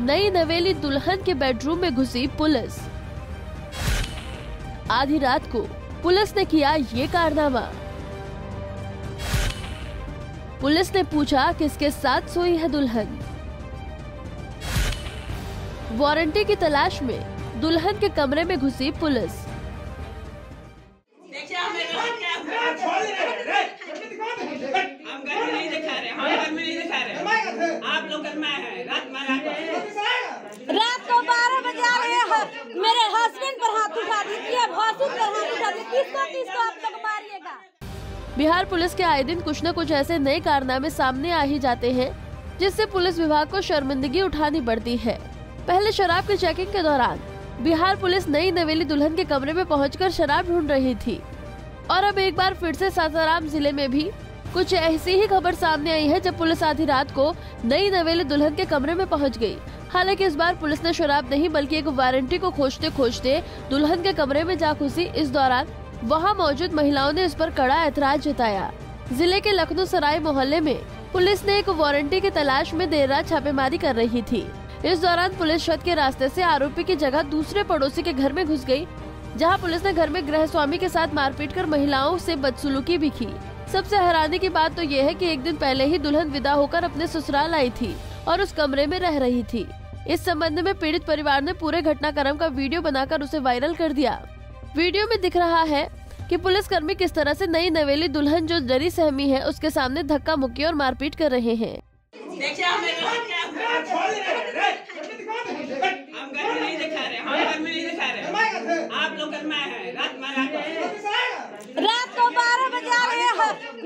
नई नवेली दुल्हन के बेडरूम में घुसी पुलिस। आधी रात को पुलिस ने किया ये कारनामा। पुलिस ने पूछा किसके साथ सोई है दुल्हन। वारंटी की तलाश में दुल्हन के कमरे में घुसी पुलिस। आप लोग में है। रात में रात रात को बारह बजे आ रहे हैं। मेरे हस्बैंड पर हाथ उठा दीजिए भासू पर हाथ उठा दीजिए। किसको किसको आप लोग मारिएगा? बिहार पुलिस के आए दिन कुछ न कुछ ऐसे नए कारनामे सामने आ ही जाते हैं जिससे पुलिस विभाग को शर्मिंदगी उठानी पड़ती है। पहले शराब की चेकिंग के दौरान बिहार पुलिस नई नवेली दुल्हन के कमरे में पहुंचकर शराब ढूंढ रही थी। और अब एक बार फिर से सासाराम ज़िले में भी कुछ ऐसी ही खबर सामने आई है जब पुलिस आधी रात को नई नवेली दुल्हन के कमरे में पहुँच गई। हालाँकि इस बार पुलिस ने शराब नहीं, बल्कि एक वारंटी को खोजते खोजते दुल्हन के कमरे में जा घुसी। इस दौरान वहाँ मौजूद महिलाओं ने इस पर कड़ा ऐतराज जताया। ज़िले के लखनऊ सराय मोहल्ले में पुलिस ने एक वारंटी की तलाश में देर रात छापेमारी कर रही थी। इस दौरान पुलिस छत के रास्ते से आरोपी की जगह दूसरे पड़ोसी के घर में घुस गई, जहाँ पुलिस ने घर में गृह स्वामी के साथ मारपीट कर महिलाओं से बदसलूकी भी की। सबसे हैरानी की बात तो ये है कि एक दिन पहले ही दुल्हन विदा होकर अपने ससुराल आई थी और उस कमरे में रह रही थी। इस संबंध में पीड़ित परिवार ने पूरे घटनाक्रम का वीडियो बनाकर उसे वायरल कर दिया। वीडियो में दिख रहा है कि पुलिसकर्मी किस तरह से नई नवेली दुल्हन जो डरी सहमी है उसके सामने धक्का मुक्की और मारपीट कर रहे हैं। देखिए हमें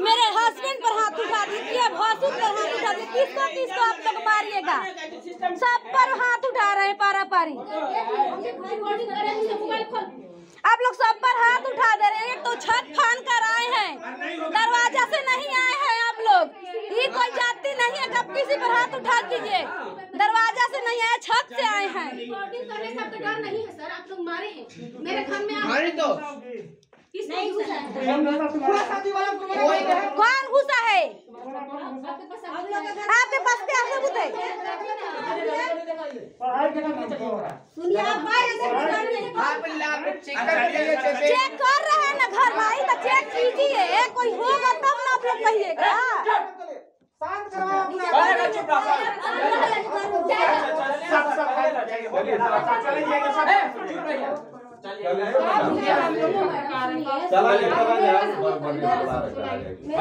मेरे हस्बैंड पर हाथ उठा दीजिए भासू पर हाथ उठा दीजिए किसको किसको आप लोग मारिएगा? सब पर हाथ उठा रहे पारा पारी आप लोग सब पर हाथ उठा दे रहे हैं एक तो छत फान कर आए हैं दरवाज़ा से नहीं आए हैं आप लोग। ये कोई जाति नहीं है कब किसी पर हाथ उठा दीजिए? दरवाज़ा से नहीं आए छत से आए हैं। रिकॉर्डिंग करने का तो डर नहीं है सर आप लोग मारे हैं। मेरे घर में है कौन घुसा है आपके पास क्या सबूत है चेक कर रहे हैं ना घर भाई तो चेक कीजिए कोई होगा तब ना आप लोग कहिएगा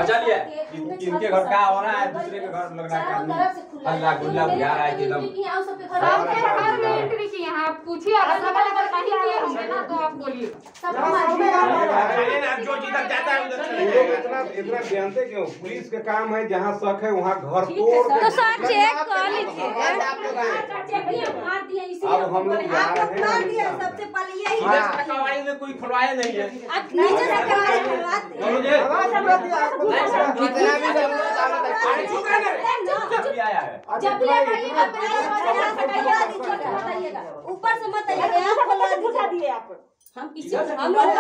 चलिए इनके घर का हो रहा है दूसरे के घर लगना क्या हल्ला गुल्ला बुझा रहा है हर में एंट्री की यहाँ आप पूछिए अगर सवाल अगर नहीं किए होंगे ना तो आप बोलिए जो जिधर जाता है उधर चले लोग इतना इतना जानते क्यों पुलिस का काम है जहाँ शक है वहाँ घर तोड़ तो सर चेक कर लीजिए अब हम लोग जा रहे हैं सबसे पहले यही कवाड़ी में कोई खुलवाया नहीं है नीचे से जी कितना भी जब भी आया है जब भी आप आइएगा पहले दरवाज़ा से हटाइएगा नीचे से ऊपर से मत आइएगा यहाँ हम किसी हम वही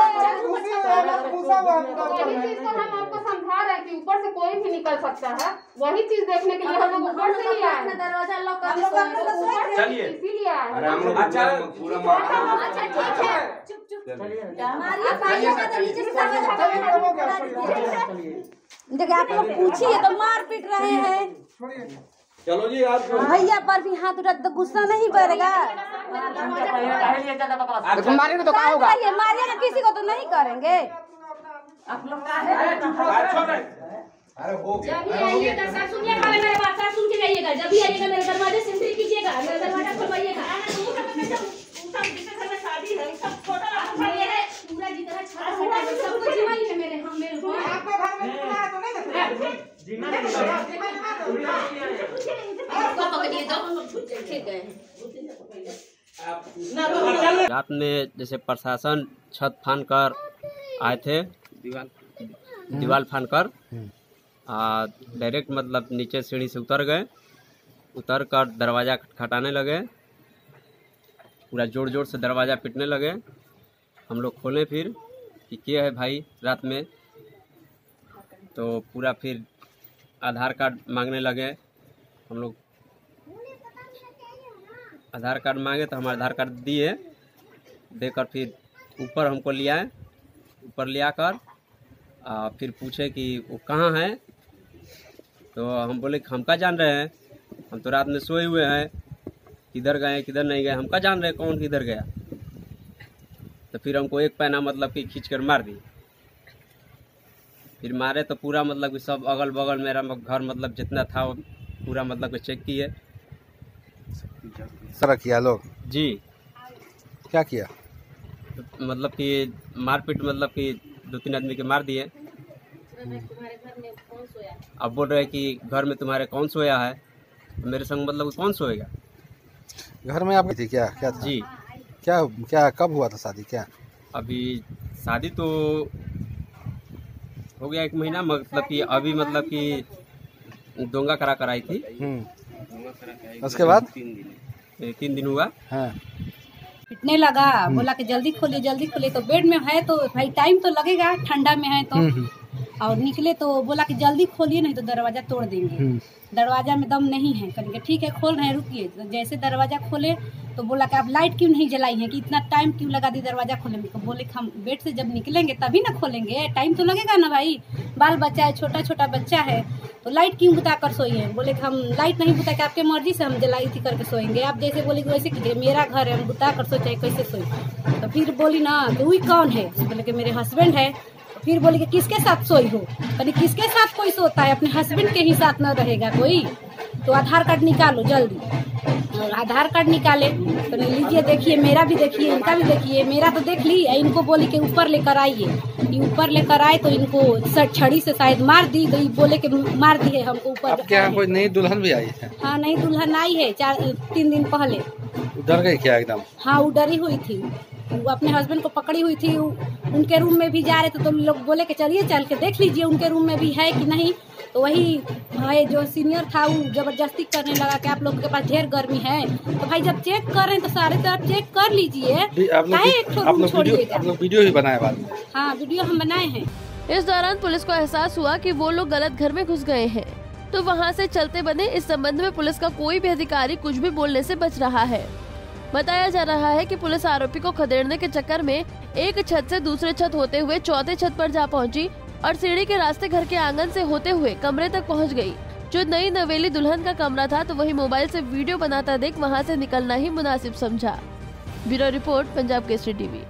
चीज़ तो हम आपको समझा रहे हैं कि ऊपर से कोई भी निकल सकता है। वही चीज़ देखने के लिए हम लोग ऊपर से ही आए दरवाज़ा लॉक कर इसीलिए अच्छा पूरा अच्छा ठीक है। चुप चुप। तो देखिए आप लोग पूछिए तो मार पीट रहे हैं। चलो जी आप भैया पर भी हाथ उठा तो गुस्सा नहीं बढ़ेगा मारेंगे तो क्या होगा? ना किसी को तो नहीं करेंगे। अरे हो? गया। जब भी आइएगा सर सुनिए मेरे बात सर सुन के जाइएगा। जब भी आइएगा मेरे दरवाजे से एंट्री कीजिएगा मेरा दरवाज़ा खोलवाइएगा। ये है पूरा जितना छाता छाता है सब कुछ जिम्मा ही है मेरे हम मेरे को। आपको पकड़िए रात में जैसे प्रशासन छत फान कर आए थे दीवार दीवार फान कर डायरेक्ट मतलब नीचे सीढ़ी से उतर गए, उतर कर दरवाज़ा खटखटाने लगे, पूरा ज़ोर ज़ोर से दरवाज़ा पिटने लगे। हम लोग खोले फिर कि क्या है भाई रात में? तो पूरा फिर आधार कार्ड मांगने लगे। हम लोग आधार कार्ड मांगे तो हम आधार कार्ड दिए। देकर फिर ऊपर हमको ले आए। ऊपर ले आकर आ, फिर पूछे कि वो कहाँ है? तो हम बोले हम का जान रहे हैं। हम तो रात में सोए हुए हैं। किधर गए किधर नहीं गए? हम का जान रहे हैं कौन किधर गया? तो फिर हमको एक पैना मतलब कि खींच कर मार दी फिर मारे तो पूरा मतलब कि सब अगल बगल मेरा घर मतलब जितना था पूरा मतलब कि चेक किए। तरह किया लोग? जी। क्या किया? मतलब कि मारपीट मतलब कि दो तीन आदमी के मार दिए। अब बोल रहे कि घर में तुम्हारे कौन सोया है? मेरे संग मतलब कौन सोएगा? घर में आपकी थी क्या? क्या था? जी। क्या क्या कब हुआ था शादी? क्या? अभी शादी तो हो गया एक महीना मतलब कि अभी मतलब कि दोंगा करा कर आई थी। हम्म। उसके बाद? ए, तीन दिन हुआ। हाँ। पिटने लगा बोला कि जल्दी खोलिए जल्दी खोलिए तो बेड में है तो भाई टाइम तो लगेगा ठंडा में है तो। हम्म, और निकले तो बोला कि जल्दी खोलिए नहीं तो दरवाज़ा तोड़ देंगे। हम्म। दरवाज़ा में दम नहीं है। करेंगे ठीक है खोल रहे हैं रुकिए। तो जैसे दरवाज़ा खोले तो बोला कि आप लाइट क्यों नहीं जलाई है? कि इतना टाइम क्यों लगा दी दरवाज़ा खोलने में? तो बोले कि हम बेड से जब निकलेंगे तभी ना खोलेंगे। टाइम तो लगेगा ना भाई। बाल बच्चा है छोटा छोटा बच्चा है तो लाइट क्यों बुता कर है? बोले कि हम लाइट नहीं बुता के आपके मर्ज़ी से हम जलाई थी करके सोएँगे। आप जैसे बोले कि वैसे कीजिए मेरा घर है हम बुता कर सो चाहे कैसे सोए तो फिर बोली ना कि वही कौन है? तो बोले कि मेरे हस्बैंड है फिर बोली कि किसके साथ सोई हो? कभी किसके साथ कोई सोता है? अपने हस्बैंड के ही साथ न रहेगा कोई। तो आधार कार्ड निकालो जल्दी। और आधार कार्ड निकाले। तो लीजिए देखिए मेरा भी देखिए इनका भी देखिए। मेरा तो देख ली इनको बोली कि ऊपर लेकर आइए। ये ऊपर लेकर आए तो इनको सर छड़ी से शायद मार दी तो बोले कि मार दी है हमको ऊपर। यहाँ कोई नई दुल्हन भी आई है? हाँ नहीं दुल्हन आई है चार तीन दिन पहले। डर गई क्या एकदम? हाँ वो डरी हुई थी। वो अपने हस्बैंड को पकड़ी हुई थी उनके रूम में भी जा रहे थे तो लोग बोले कि चलिए चल के देख लीजिए उनके रूम में भी है कि नहीं। तो वही भाई जो सीनियर था वो ज़बरदस्ती करने लगा कि आप लोगों के पास ढेर गर्मी है। तो भाई जब चेक कर रहे हैं तो सारे तरफ़ चेक कर लीजिए। आप लोग वीडियो भी बनाए बाद। में हाँ वीडियो हम बनाए हैं। इस दौरान पुलिस को एहसास हुआ कि वो लोग गलत घर में घुस गए हैं। तो वहाँ से चलते बने इस संबंध में पुलिस का कोई भी अधिकारी कुछ भी बोलने से बच रहा है। बताया जा रहा है कि पुलिस आरोपी को खदेड़ने के चक्कर में एक छत से दूसरे छत होते हुए चौथे छत पर जा पहुँची और सीढ़ी के रास्ते घर के आँगन से होते हुए कमरे तक पहुँच गई। जो नई नवेली दुल्हन का कमरा था तो वही मोबाइल से वीडियो बनाता देख वहाँ से निकलना ही मुनासिब समझा। Bureau report, Punjab Kesari TV.